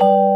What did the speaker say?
you